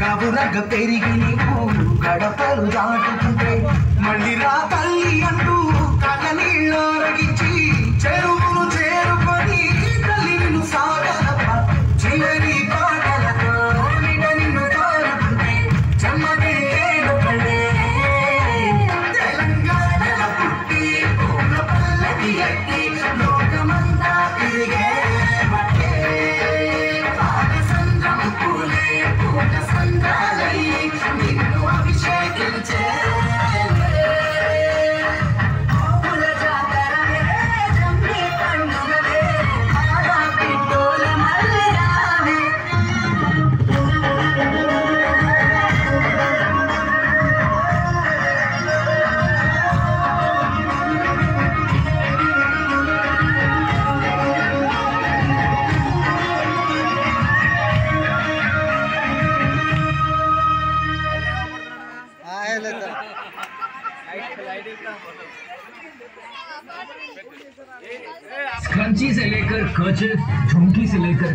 కబురగ పెరిగి పూలు గడపలు దాటుతుంటే మళ్ళీ రాత स्क्रंची से लेकर कर्चिफ झुमकी से लेकर